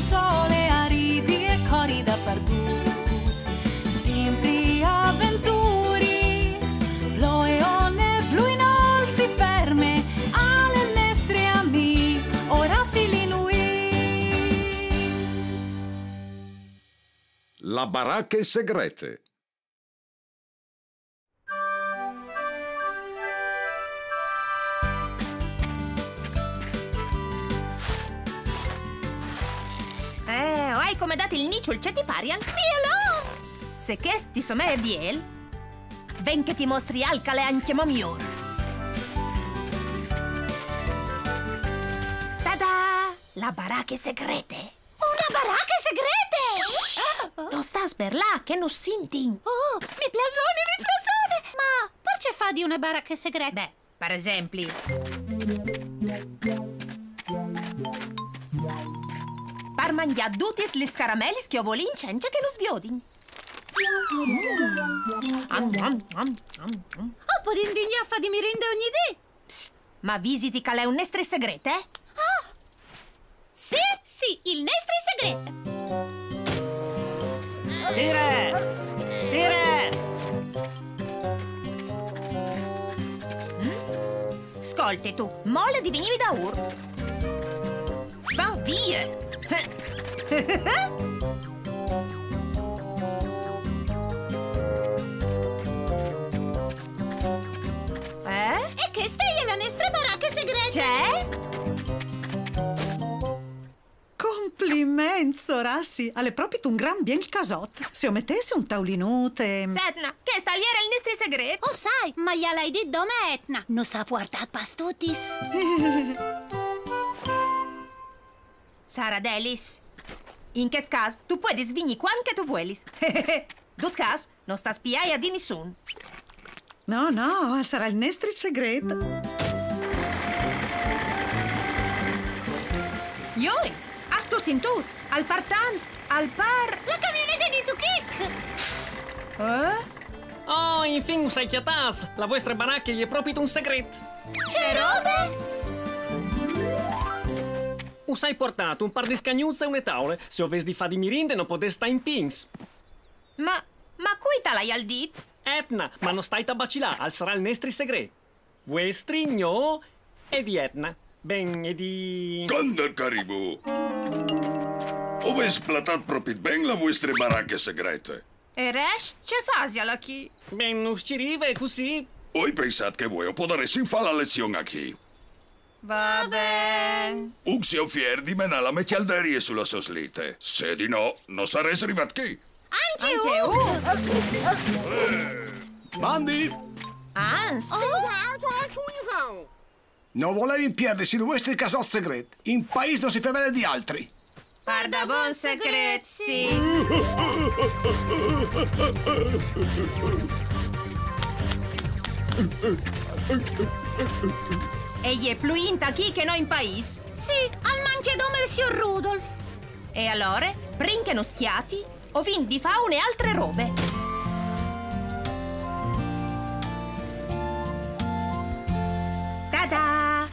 sole aridi e cori dappertutto. Sempre avventuris, ploe o nefluinol si ferme, alle nestre ami, ora si linui. La baracche segrete. Eh, ai come date il nicio il ceti parian? Bielo! Se che ti somè biel, ven che ti mostri alcale anche miglior. Tada! La baracche segrete. Una baracca segrete! Non sta a sberlà, che non sinti. Oh, mi plasone, mi plasone! Ma perché fa di una baracca segreta? Beh, per esempio. Per mangiare tutti gli scaramelli schiovoli in cencia che non sviodin. Am. Oh, può indigna fa di merenda ogni dì! Psst, ma visiti calè un nestre segrete? Sì, sì, il nestre segrete! Tire! Tire! Ascolti tu, mole di venivi da ur. Va via! eh? E che stai alla nostra baracca segreta? C'è? Complimenti, Rassi. Alle proprio un gran bien casot. Se omettesse un taulinute... Sedna, che sta lì era il nostro segreto? Oh, sai, ma gliel'hai detto dome Etna? Non sa portat pastutis. Sara Delis. In che caso, tu puoi svigni quanto tu vuoi. Dut cas, non sta spiaia di nessun. No, no, sarà il nestri segreto. Ioi, a sto sintur, al partan, al par... La camionetta di Tukik! Eh? Oh, infine sei chiatas! La vostra baracca è proprio un segreto! C'è robe? Us hai portato un par di scagnuzze e une tavole. Se ovesi di fa di mirinde non potete stare in pins. Ma, ma qui te l'hai al dit? Etna, ma non stai tabacilà, al sarà il nestri segreto. Vuestri gno e di Etna. Ben, e di... Canda caribou. Ove splatat proprio ben la vostre baracche segrete? E Resh, c'è fasi alla chi? Ben, us ci rive così. Voi pensate che voi potreste fare la lezione qui? Va bene. Uxio fier di menare la mettialderie sulla soslite. Se di no, non sareste arrivati qui. Anche, Anche uh. Bandi, Ans. non volevi perdersi il vostro casot segreto. In paese non si fa bene di altri. Guarda buon segreto, sì. Egli è più inta chi che noi in paese. Sì, al mangiadome del signor Rudolf. E allora, prinche non schiati, o vin di faune e altre robe. Tada!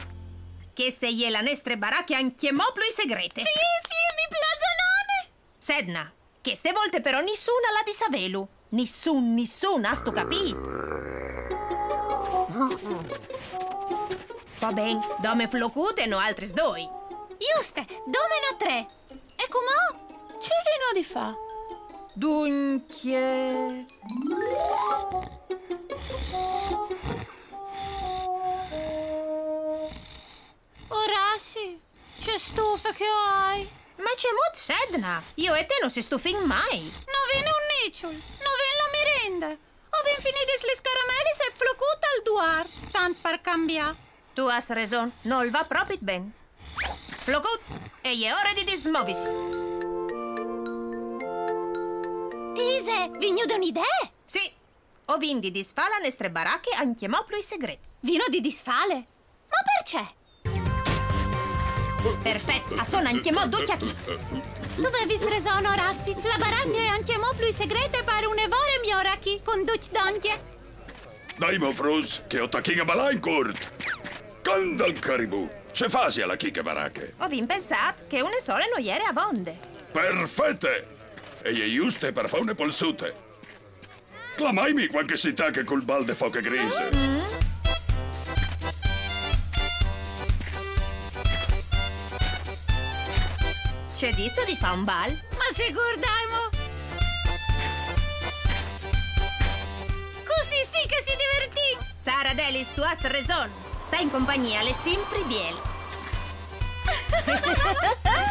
Queste è la nostre baracche anche moplo i segrete. Sì, sì, mi plasonone! Sedna, queste volte però nessuna la di Savelu. Nessun, nessuna, sto capì? Va bene, dome flocute no altri doi. Giuste, dove no tre? E com'ho? C'è vino di fa? Dunque... Orassi, c'è stufa che hai? Ma c'è mut Sedna, io e te non si stufin mai. Non viene un niciol, non viene la merenda. O vien finite le scaramelle se flocut al duar, tant per cambiare. Tu has raison, non va proprio ben. Flocut, e è ora di dismovisi. Tise, vigno da un'idea? Sì, ho vin di disfala nestre baracche anche moplo i segreti. Vino di disfale? Ma perché? Perfetto, a sono anche mo duccia chi. Dovevi resono, Rassi. La baracca è anche mo più segreta per un evore mioraki con duc donche. Dai mo frus, che ho tacchina balà Canda il caribou. Ce fasi alla chicche baracche? Ho ben pensato che une sole noiere a vonde. Perfette! E gli giuste per fare polsute. Clamaimi qualche si tacca col bal de foche grise. C'è disto di fa un bal? Ma se guardiamo... Così sì che si divertì! Sara Delis, tu has raison. Sta in compagnia alle sempre biel.